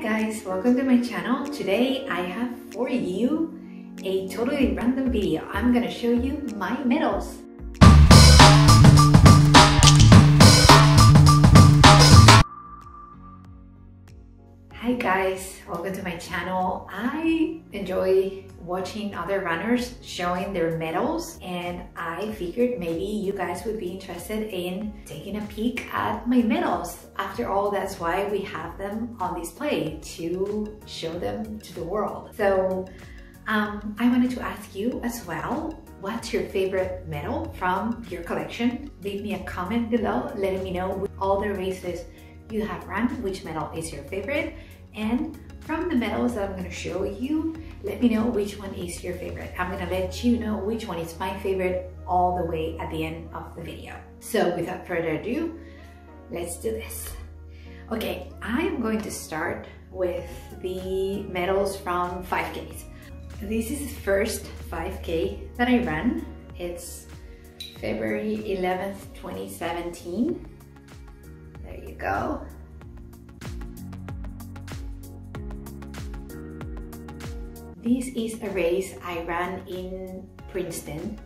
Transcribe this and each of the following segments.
guys, welcome to my channel. Today I have for you a totally random video. I'm gonna show you my medals. Hi guys, welcome to my channel. I enjoy watching other runners showing their medals and I figured maybe you guys would be interested in taking a peek at my medals. After all, that's why we have them on display to show them to the world. So um, I wanted to ask you as well, what's your favorite medal from your collection? Leave me a comment below letting me know all the races you have run, which medal is your favorite, and from the medals that I'm gonna show you, let me know which one is your favorite. I'm gonna let you know which one is my favorite all the way at the end of the video. So without further ado, let's do this. Okay, I'm going to start with the medals from 5Ks. This is the first 5K that I ran. It's February 11th, 2017. There you go. This is a race I ran in Princeton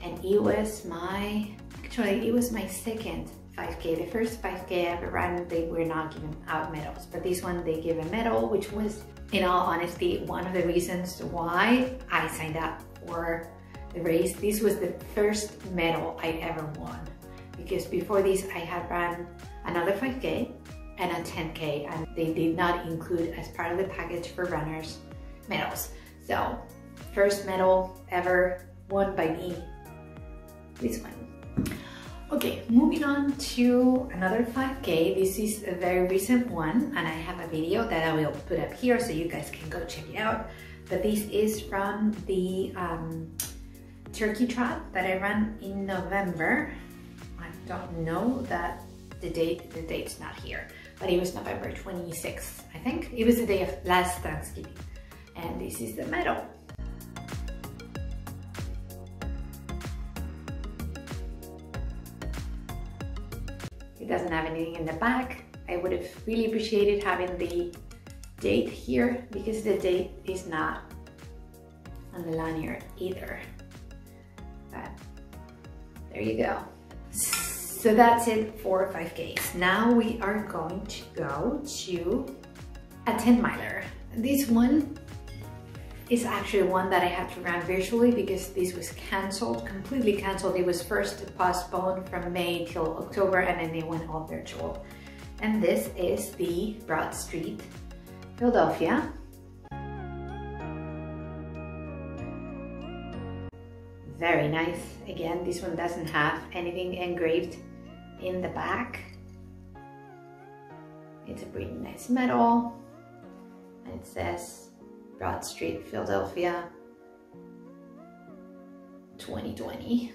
and it was my, actually it was my second 5K. The first 5K I ever ran, they were not giving out medals, but this one they gave a medal, which was, in all honesty, one of the reasons why I signed up for the race. This was the first medal I ever won because before this I had run another 5K and a 10K and they did not include as part of the package for runners medals. So first medal ever won by me, this one. Okay, moving on to another 5K. This is a very recent one and I have a video that I will put up here so you guys can go check it out. But this is from the um, Turkey Trot that I ran in November. I don't know that the date, the date's not here, but it was November 26th, I think. It was the day of last Thanksgiving and this is the medal. It doesn't have anything in the back. I would have really appreciated having the date here because the date is not on the lanyard either. But there you go. So that's it for 5Ks. Now we are going to go to a 10 miler. This one is actually one that I had to run virtually because this was canceled, completely canceled. It was first postponed from May till October and then they went all virtual. And this is the Broad Street, Philadelphia. Very nice. Again, this one doesn't have anything engraved in the back. It's a pretty nice medal. And it says Broad Street, Philadelphia, 2020.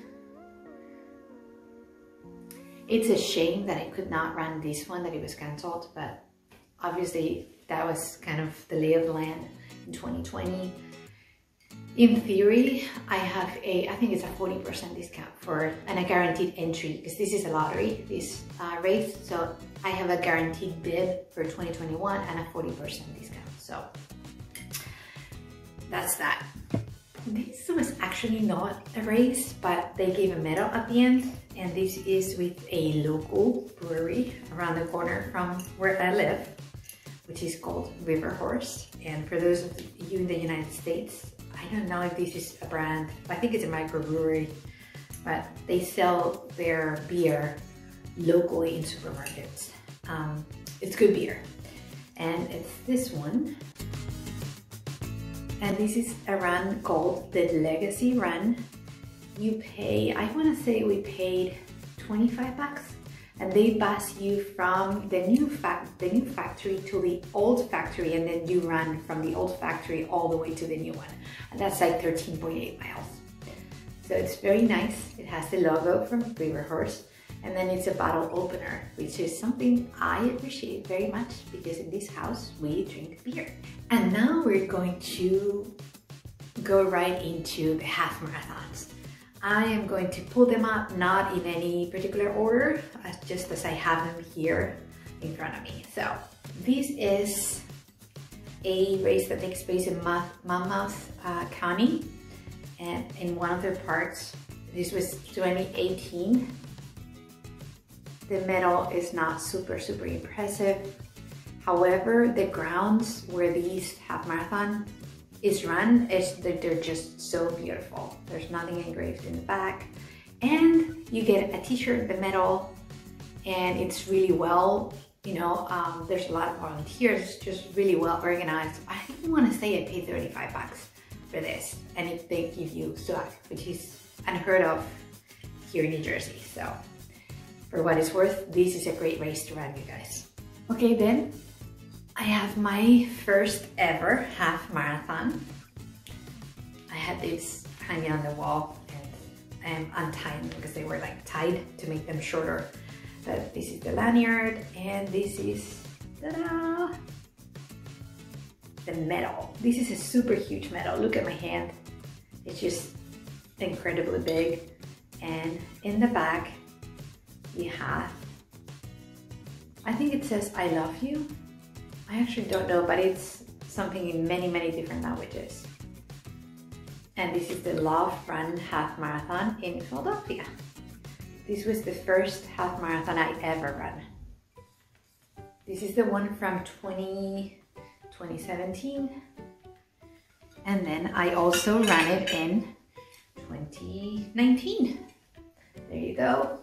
It's a shame that I could not run this one, that it was cancelled, but obviously that was kind of the lay of the land in 2020. In theory, I have a, I think it's a 40% discount for, and a guaranteed entry, because this is a lottery, this uh, race. So I have a guaranteed bid for 2021 and a 40% discount. So that's that. This was actually not a race, but they gave a medal at the end. And this is with a local brewery around the corner from where I live, which is called River Horse. And for those of you in the United States, I don't know if this is a brand, I think it's a microbrewery, but they sell their beer locally in supermarkets. Um, it's good beer. And it's this one and this is a run called the Legacy Run. You pay, I want to say we paid 25 bucks and they bus you from the new the new factory to the old factory and then you run from the old factory all the way to the new one. And that's like 13.8 miles. So it's very nice. It has the logo from River Horse and then it's a bottle opener, which is something I appreciate very much because in this house we drink beer. And now we're going to go right into the half marathons. I am going to pull them up, not in any particular order, just as I have them here in front of me. So this is a race that takes place in Monmouth uh, County and in one of their parts. This was 2018. The medal is not super, super impressive. However, the grounds where these half marathon is run, is they're just so beautiful. There's nothing engraved in the back. And you get a t-shirt, the medal, and it's really well, you know, um, there's a lot of volunteers, just really well organized. I even want to say I paid 35 bucks for this, and if they give you swag, which is unheard of here in New Jersey. So for what it's worth, this is a great race to run, you guys. Okay, then I have my first ever half marathon. I had these hanging on the wall and I'm untying because they were like tied to make them shorter. But this is the lanyard and this is the medal. This is a super huge medal. Look at my hand. It's just incredibly big. And in the back, you have, I think it says, I love you. I actually don't know, but it's something in many, many different languages. And this is the Love Run Half Marathon in Philadelphia. This was the first half marathon I ever run. This is the one from 20, 2017. And then I also ran it in 2019. There you go.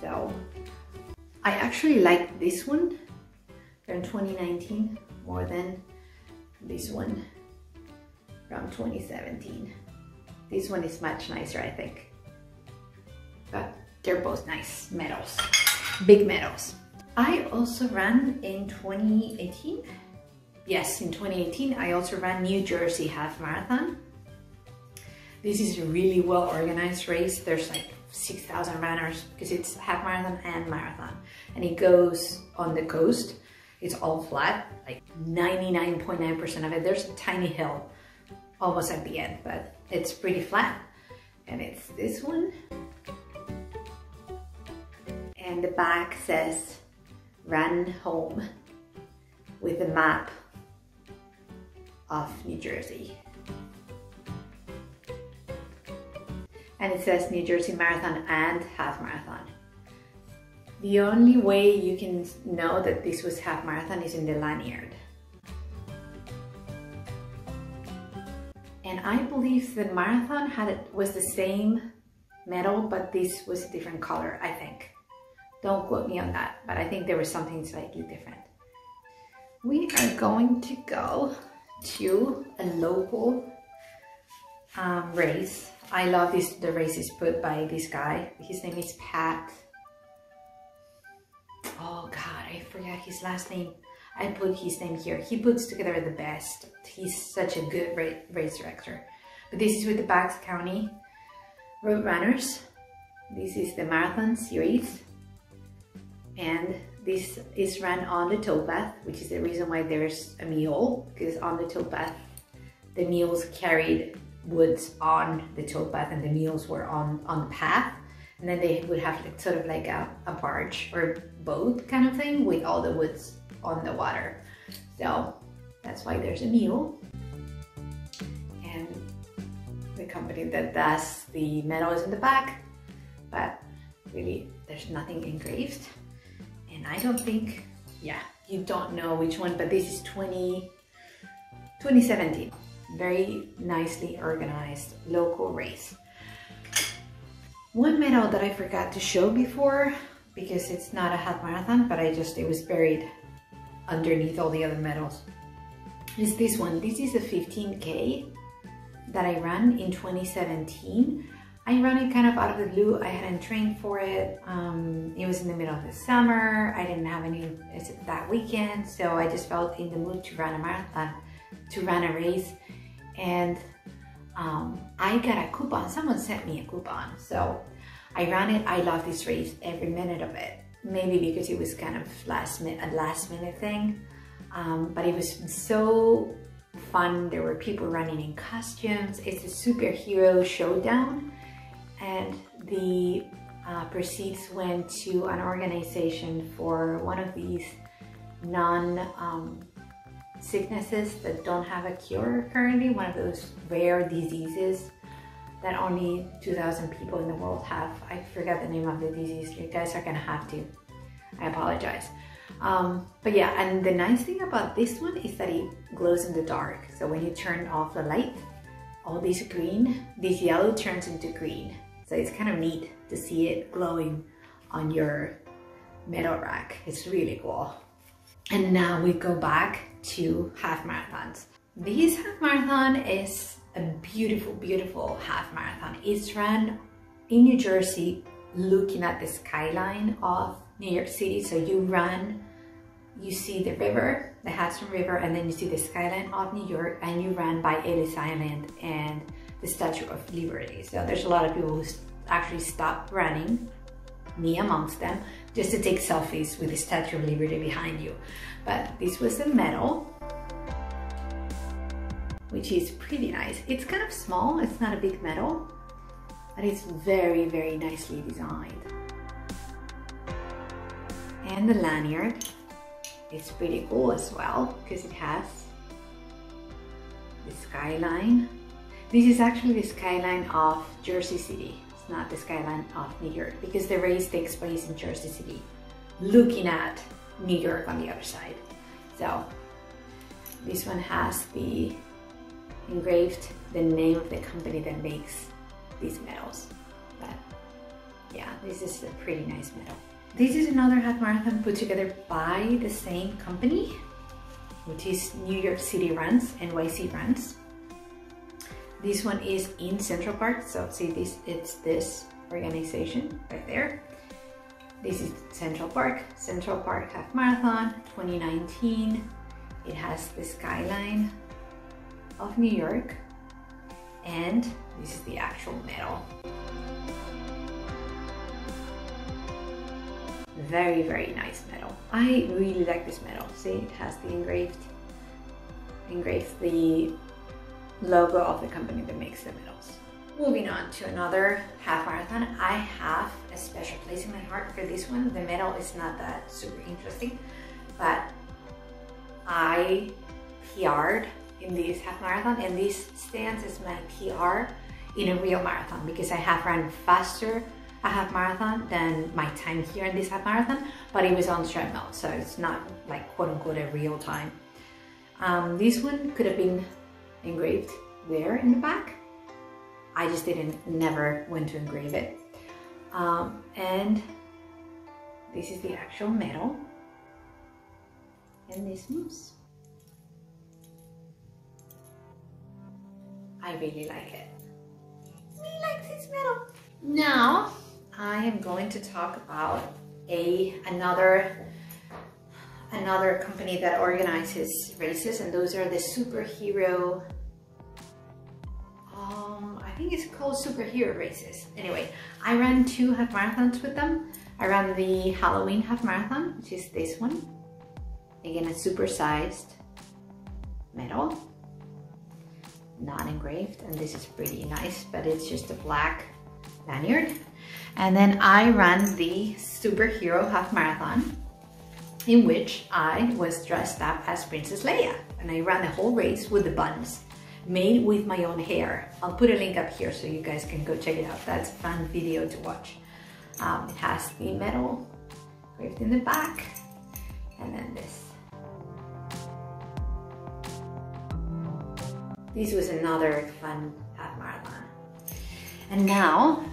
So I actually like this one from 2019 more than this one from 2017. This one is much nicer, I think. But they're both nice medals, big medals. I also ran in 2018. Yes, in 2018, I also ran New Jersey Half Marathon. This is a really well organized race. There's like 6,000 runners because it's half marathon and marathon. And it goes on the coast. It's all flat, like 99.9% .9 of it. There's a tiny hill almost at the end, but it's pretty flat. And it's this one. And the back says, run home with a map of New Jersey. And it says New Jersey Marathon and Half Marathon. The only way you can know that this was half marathon is in the lanyard. And I believe the marathon had it was the same medal, but this was a different color, I think. Don't quote me on that, but I think there was something slightly different. We are going to go to a local um, race I love this, the races put by this guy. His name is Pat. Oh God, I forgot his last name. I put his name here. He puts together the best. He's such a good race director. But this is with the Bucks County Road Runners. This is the marathon series. And this is run on the towpath, which is the reason why there's a mule, because on the towpath, the mules carried woods on the towpath and the mules were on, on the path. And then they would have like, sort of like a, a barge or boat kind of thing with all the woods on the water. So that's why there's a mule. And the company that does the medal is in the back, but really there's nothing engraved. And I don't think, yeah, you don't know which one, but this is 20, 2017 very nicely organized local race. One medal that I forgot to show before because it's not a half marathon, but I just, it was buried underneath all the other medals, is this one. This is a 15K that I ran in 2017. I ran it kind of out of the blue. I hadn't trained for it. Um, it was in the middle of the summer. I didn't have any that weekend, so I just felt in the mood to run a marathon, to run a race and um, I got a coupon. Someone sent me a coupon. So I ran it. I love this race, every minute of it. Maybe because it was kind of last minute, a last minute thing. Um, but it was so fun. There were people running in costumes. It's a superhero showdown. And the uh, proceeds went to an organization for one of these non um, sicknesses that don't have a cure currently, one of those rare diseases that only 2,000 people in the world have. I forget the name of the disease. You guys are gonna have to. I apologize. Um, but yeah, and the nice thing about this one is that it glows in the dark. So when you turn off the light, all this green, this yellow turns into green. So it's kind of neat to see it glowing on your medal rack. It's really cool. And now we go back to half marathons. This half marathon is a beautiful, beautiful half marathon. It's run in New Jersey looking at the skyline of New York City. So you run, you see the river, the Hudson River, and then you see the skyline of New York and you run by Ellis Island and the Statue of Liberty. So there's a lot of people who actually stop running, me amongst them, just to take selfies with the Statue of Liberty behind you. But this was a medal, which is pretty nice. It's kind of small, it's not a big medal, but it's very, very nicely designed. And the lanyard is pretty cool as well because it has the skyline. This is actually the skyline of Jersey City. Not the skyline of New York because the race takes place in Jersey City, looking at New York on the other side. So this one has the engraved the name of the company that makes these medals. But yeah, this is a pretty nice medal. This is another half marathon put together by the same company, which is New York City Runs, and NYC Runs. This one is in Central Park, so see this, it's this organization right there. This is Central Park, Central Park Half Marathon 2019. It has the skyline of New York and this is the actual medal. Very, very nice medal. I really like this medal. See, it has the engraved, engraved the logo of the company that makes the medals. Moving on to another half marathon, I have a special place in my heart for this one. The medal is not that super interesting, but I PR'd in this half marathon and this stands as my PR in a real marathon because I have run faster a half marathon than my time here in this half marathon, but it was on treadmill, so it's not like quote unquote a real time. Um, this one could have been engraved there in the back. I just didn't, never went to engrave it. Um, and this is the actual medal. And this moves. I really like it. Me likes this medal. Now, I am going to talk about a another another company that organizes races and those are the superhero um, I think it's called superhero races. Anyway I ran two half marathons with them. I ran the Halloween half marathon which is this one. Again a supersized medal. Not engraved and this is pretty nice but it's just a black lanyard. And then I ran the superhero half marathon in which I was dressed up as Princess Leia and I ran the whole race with the buns made with my own hair. I'll put a link up here so you guys can go check it out. That's a fun video to watch. Um, it has the medal engraved in the back and then this. This was another fun half marathon. And now,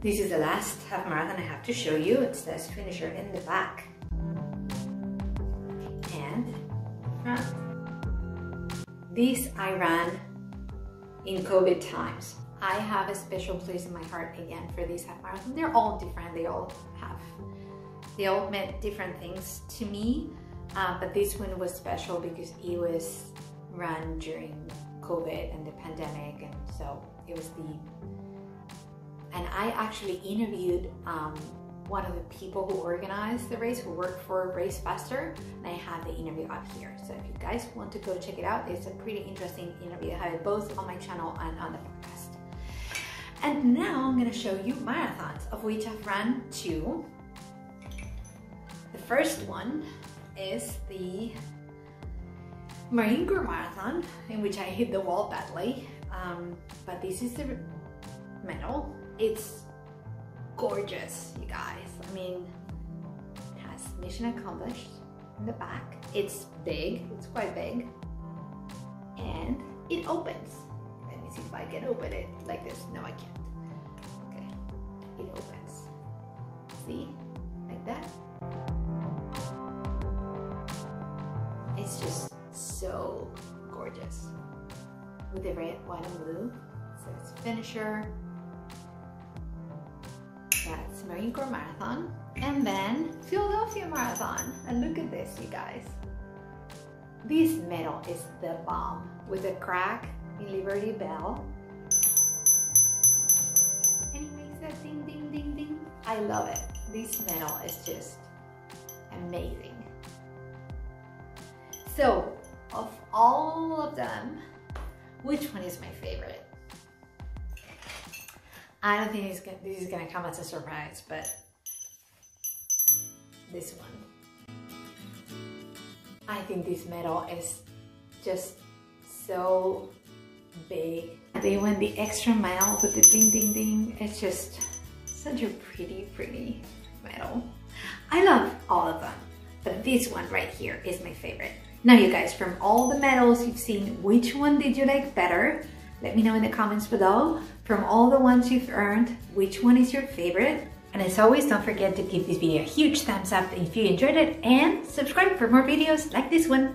this is the last half marathon I have to show you. It says finisher in the back. This I ran in COVID times. I have a special place in my heart again for these half marathons. They're all different. They all have, they all meant different things to me. Uh, but this one was special because it was run during COVID and the pandemic. And so it was the, and I actually interviewed um, one of the people who organized the race, who worked for Race Faster, and I have the interview up here. So if you guys want to go check it out, it's a pretty interesting interview. I have it both on my channel and on the podcast. And now I'm gonna show you marathons, of which I've run two. The first one is the Marine Corps Marathon, in which I hit the wall badly. Um, but this is the medal. It's gorgeous, you guys. I mean, it has mission accomplished in the back. It's big, it's quite big. And it opens. Let me see if I can open it like this. No, I can't. Okay, it opens. See, like that. It's just so gorgeous. With the red, white, and blue. So it's finisher. Marine Corps Marathon. And then Philadelphia Marathon. And look at this, you guys. This medal is the bomb with a crack in Liberty Bell. And it makes that ding, ding, ding, ding. I love it. This medal is just amazing. So, of all of them, which one is my favorite? I don't think this is gonna come as a surprise, but this one. I think this medal is just so big. They went the extra mile with the ding ding ding. It's just such a pretty, pretty medal. I love all of them, but this one right here is my favorite. Now you guys, from all the medals you've seen, which one did you like better? Let me know in the comments below. From all the ones you've earned, which one is your favorite? And as always, don't forget to give this video a huge thumbs up if you enjoyed it and subscribe for more videos like this one.